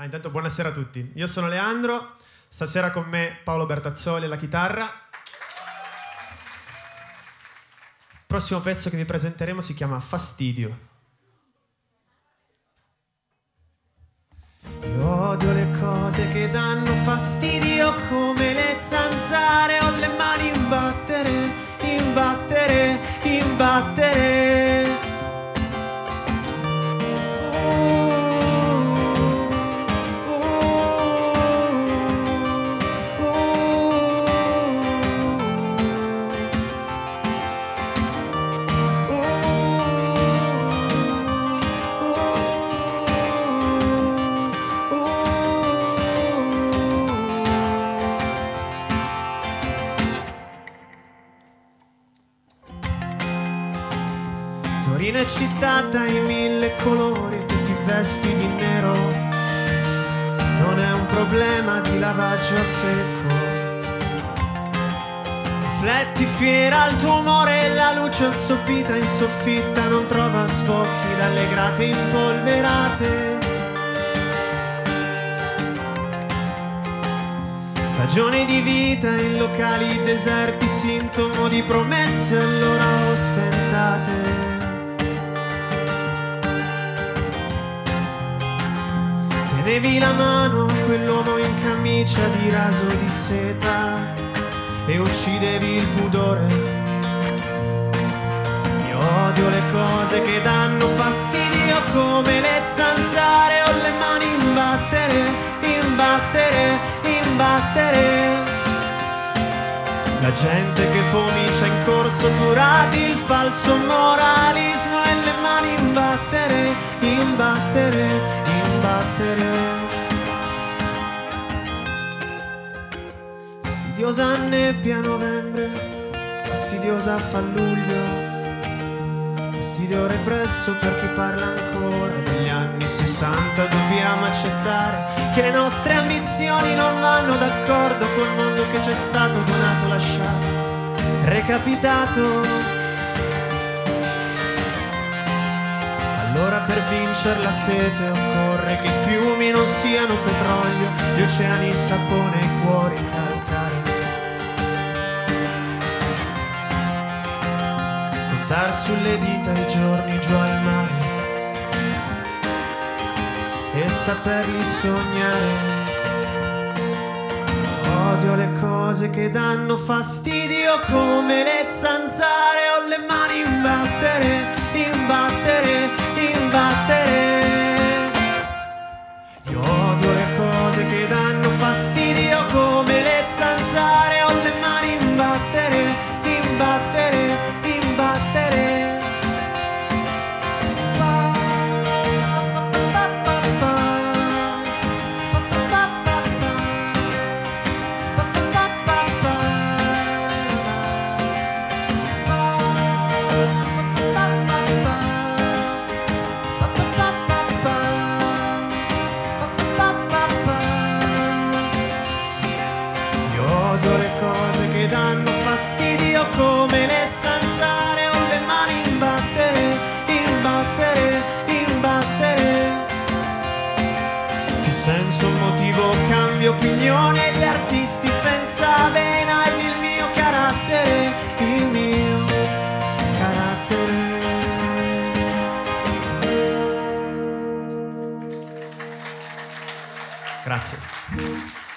Ah, intanto buonasera a tutti. Io sono Leandro, stasera con me Paolo Bertazzoli alla chitarra. Il prossimo pezzo che vi presenteremo si chiama Fastidio. Io odio le cose che danno fastidio come le zanzare o le mani in battere, È città dai mille colori, tutti vesti di nero. Non è un problema di lavaggio a secco. Rifletti fiera al tuo umore e la luce assopita in soffitta non trova sbocchi dalle grate impolverate. Stagioni di vita in locali deserti, sintomo di promesse allora ostentate. Tenevi la mano a quell'uomo in camicia di raso di seta e uccidevi il pudore. Io odio le cose che danno fastidio come le zanzare o le mani in battere, in battere, in battere. La gente che pomicia in corso turati il falso moralismo e le mani in battere, battere. Fastidiosa nebbia a novembre, fastidiosa fa luglio. Fastidio represso per chi parla ancora degli anni 60 Dobbiamo accettare che le nostre ambizioni non vanno d'accordo col mondo che ci è stato donato, lasciato, recapitato Allora per vincere la sete occorre che i fiumi non siano petrolio Gli oceani sapone, i cuori calcare Contar sulle dita i giorni giù al mare e saperli sognare. Odio le cose che danno fastidio come le zanzare Odio le cose che danno fastidio come le zanzare o le mani in battere, in battere, in battere. Che senso un motivo cambio opinione gli artisti senza vena ed il mio carattere, il mio carattere. Grazie.